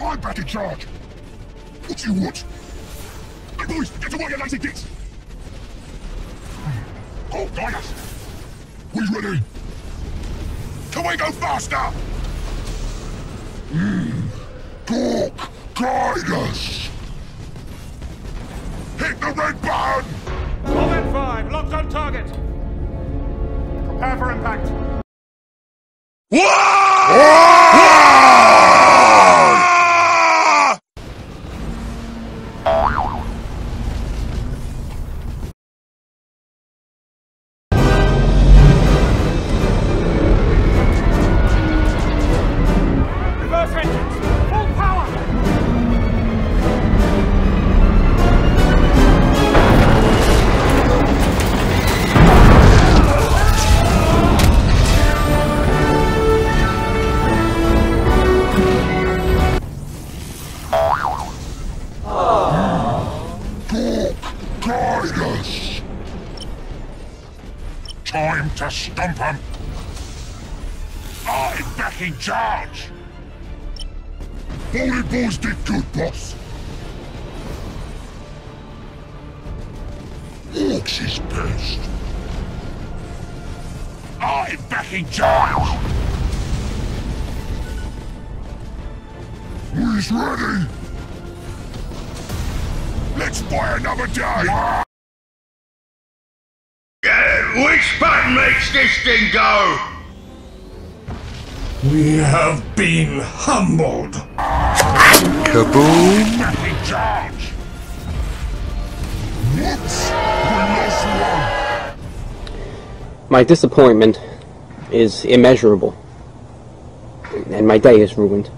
I'm back in charge. What do you want? Hey boys, get to where your lazy gits! Oh, us! We ready? Can we go faster? Hmm. Talk! Guide us! Hit the red button! Combat 5, locked on target. Prepare for impact. Reverse Time to stump him! I'm back in charge! You boys did good, boss! Orks is best! I'm back in charge! We's ready! Let's buy another day! Which button makes this thing go? We have been humbled. Kaboom! Back in charge! Whoops! We lost one! My disappointment is immeasurable, and my day is ruined.